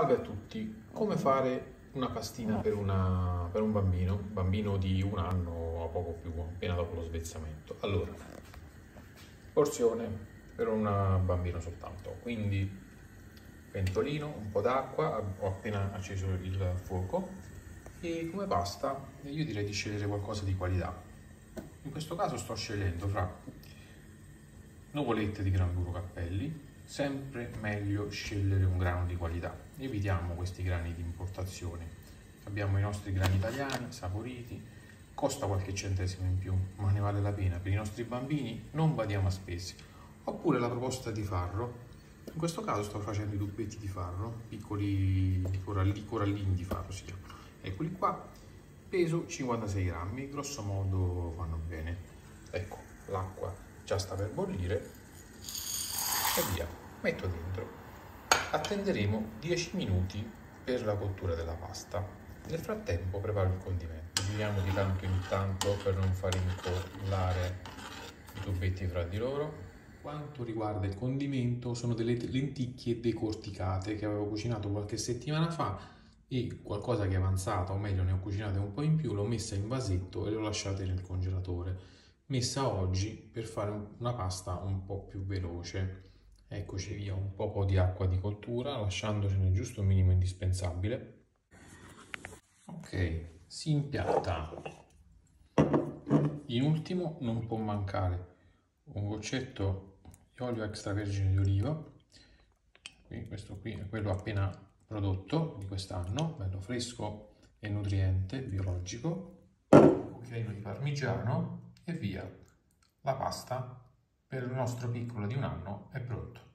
Salve a tutti, come fare una pastina per, una, per, un bambino, bambino di un anno o poco più, appena dopo lo svezzamento. Allora, porzione per un bambino soltanto, quindi pentolino, un po' d'acqua, ho appena acceso il fuoco e come pasta io direi di scegliere qualcosa di qualità. In questo caso sto scegliendo fra nuvolette di granuro cappelli, sempre meglio scegliere un grano di qualità. Evitiamo questi grani di importazione. Abbiamo i nostri grani italiani, saporiti, costa qualche centesimo in più, ma ne vale la pena. Per i nostri bambini non badiamo a spese. Oppure la proposta di farro. In questo caso sto facendo i dubbetti di farro, piccoli corallini, corallini di farro si chiamano. Eccoli qua, peso 56 grammi, grosso modo vanno bene. Ecco, l'acqua già sta per bollire via, metto dentro. Attenderemo 10 minuti per la cottura della pasta. Nel frattempo preparo il condimento. Giriamo di tanto in tanto per non far incollare i tubetti fra di loro. Quanto riguarda il condimento, sono delle lenticchie decorticate che avevo cucinato qualche settimana fa e qualcosa che è avanzata, o meglio ne ho cucinate un po' in più, l'ho messa in vasetto e l'ho lasciata nel congelatore. Messa oggi per fare una pasta un po' più veloce. Eccoci via un po' di acqua di cottura, lasciandocene giusto il minimo indispensabile. Ok, si impiatta. In ultimo non può mancare un goccetto di olio extravergine di oliva. Questo qui è quello appena prodotto di quest'anno, bello fresco e nutriente, biologico. Un cucchiaino di parmigiano e via. La pasta per il nostro piccolo di un anno è pronto.